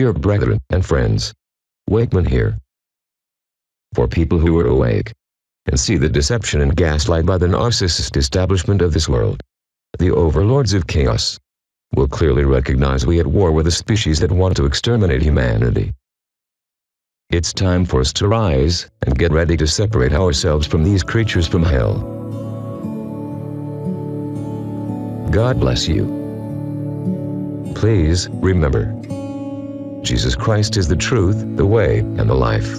dear brethren and friends. Wakeman here. For people who are awake and see the deception and gaslight by the narcissist establishment of this world, the overlords of chaos will clearly recognize we at war with a species that want to exterminate humanity. It's time for us to rise and get ready to separate ourselves from these creatures from hell. God bless you. Please remember Jesus Christ is the truth, the way, and the life.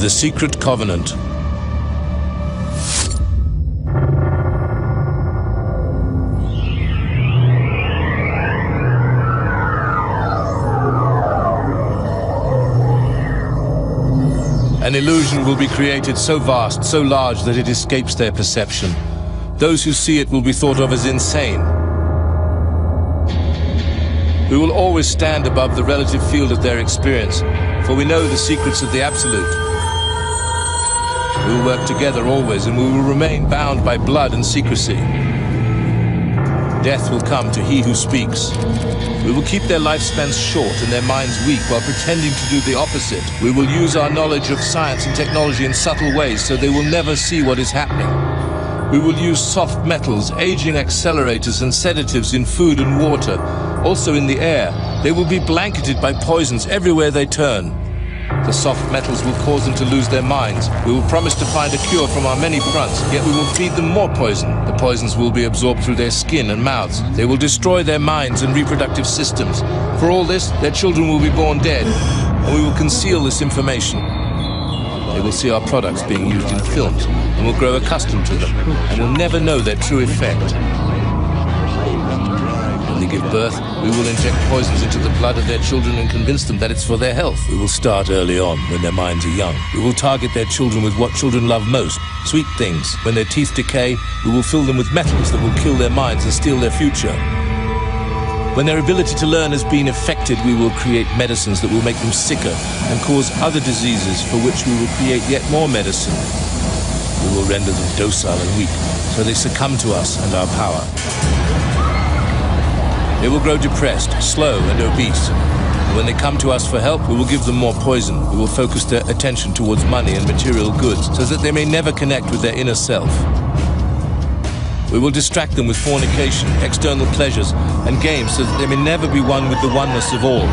The Secret Covenant. An illusion will be created so vast, so large that it escapes their perception. Those who see it will be thought of as insane. We will always stand above the relative field of their experience, for we know the secrets of the Absolute. We will work together always, and we will remain bound by blood and secrecy. Death will come to he who speaks. We will keep their lifespans short and their minds weak while pretending to do the opposite. We will use our knowledge of science and technology in subtle ways so they will never see what is happening. We will use soft metals, aging accelerators and sedatives in food and water, also in the air. They will be blanketed by poisons everywhere they turn. The soft metals will cause them to lose their minds. We will promise to find a cure from our many fronts, yet we will feed them more poison. The poisons will be absorbed through their skin and mouths. They will destroy their minds and reproductive systems. For all this, their children will be born dead, and we will conceal this information. They will see our products being used in films and will grow accustomed to them and will never know their true effect. They give birth, we will inject poisons into the blood of their children and convince them that it's for their health. We will start early on when their minds are young. We will target their children with what children love most sweet things. When their teeth decay, we will fill them with metals that will kill their minds and steal their future. When their ability to learn has been affected, we will create medicines that will make them sicker and cause other diseases for which we will create yet more medicine. We will render them docile and weak, so they succumb to us and our power. They will grow depressed, slow, and obese. When they come to us for help, we will give them more poison. We will focus their attention towards money and material goods so that they may never connect with their inner self. We will distract them with fornication, external pleasures, and games so that they may never be one with the oneness of all.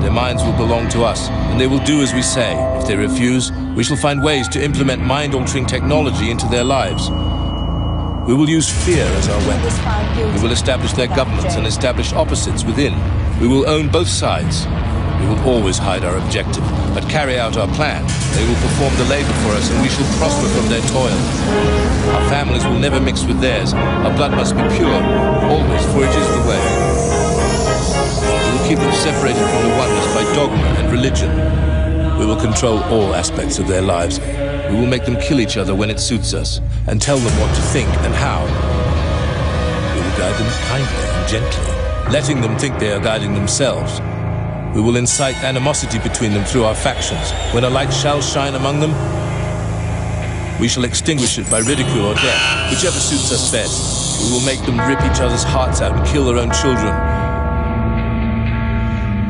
Their minds will belong to us, and they will do as we say. If they refuse, we shall find ways to implement mind-altering technology into their lives. We will use fear as our weapon. We will establish their governments and establish opposites within. We will own both sides. We will always hide our objective, but carry out our plan. They will perform the labor for us, and we shall prosper from their toil. Our families will never mix with theirs. Our blood must be pure, always, for it is the way. We will keep them separated from the oneness by dogma and religion. We will control all aspects of their lives. We will make them kill each other when it suits us, and tell them what to think and how. We will guide them kindly and gently, letting them think they are guiding themselves. We will incite animosity between them through our factions. When a light shall shine among them, we shall extinguish it by ridicule or death, whichever suits us best. We will make them rip each other's hearts out and kill their own children.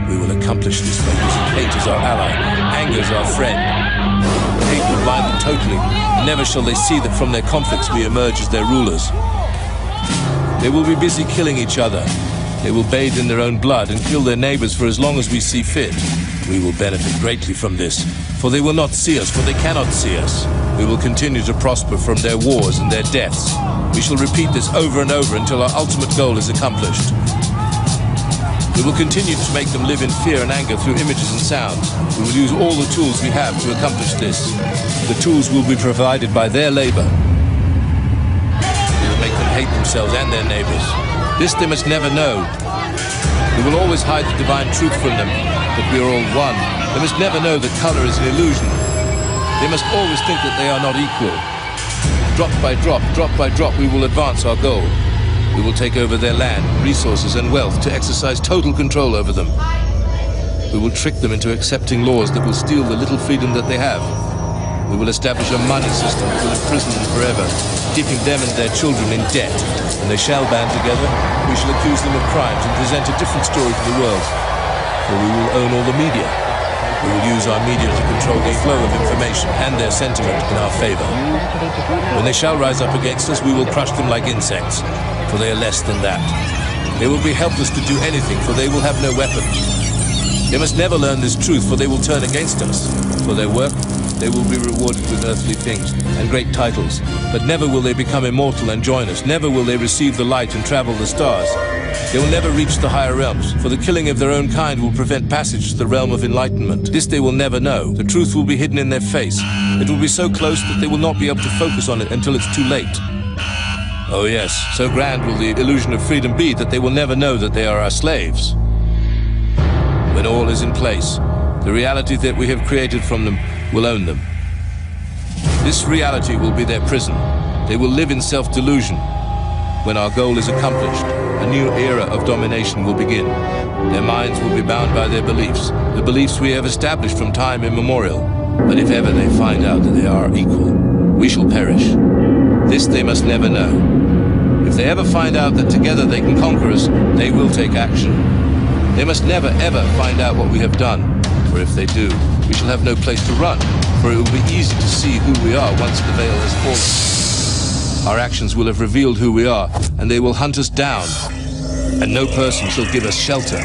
We will accomplish this by using hate as our ally, anger as our friend. Them totally, never shall they see that from their conflicts we emerge as their rulers. They will be busy killing each other. They will bathe in their own blood and kill their neighbors for as long as we see fit. We will benefit greatly from this, for they will not see us, for they cannot see us. We will continue to prosper from their wars and their deaths. We shall repeat this over and over until our ultimate goal is accomplished. We will continue to make them live in fear and anger through images and sounds. We will use all the tools we have to accomplish this. The tools will be provided by their labor. We will make them hate themselves and their neighbors. This they must never know. We will always hide the divine truth from them, that we are all one. They must never know that color is an illusion. They must always think that they are not equal. Drop by drop, drop by drop, we will advance our goal. We will take over their land, resources, and wealth to exercise total control over them. We will trick them into accepting laws that will steal the little freedom that they have. We will establish a money system that will imprison them forever, keeping them and their children in debt. When they shall band together, we shall accuse them of crimes and present a different story to the world. For we will own all the media. We will use our media to control the flow of information and their sentiment in our favor. When they shall rise up against us, we will crush them like insects, for they are less than that. They will be helpless to do anything, for they will have no weapon. They must never learn this truth, for they will turn against us. For their work, they will be rewarded with earthly things and great titles, but never will they become immortal and join us. Never will they receive the light and travel the stars. They will never reach the higher realms, for the killing of their own kind will prevent passage to the realm of enlightenment. This they will never know. The truth will be hidden in their face. It will be so close that they will not be able to focus on it until it's too late. Oh yes, so grand will the illusion of freedom be that they will never know that they are our slaves. When all is in place, the reality that we have created from them will own them. This reality will be their prison. They will live in self-delusion. When our goal is accomplished, a new era of domination will begin. Their minds will be bound by their beliefs, the beliefs we have established from time immemorial. But if ever they find out that they are equal, we shall perish. This they must never know. If they ever find out that together they can conquer us, they will take action. They must never ever find out what we have done, for if they do, we shall have no place to run, for it will be easy to see who we are once the veil has fallen. Our actions will have revealed who we are, and they will hunt us down, and no person shall give us shelter.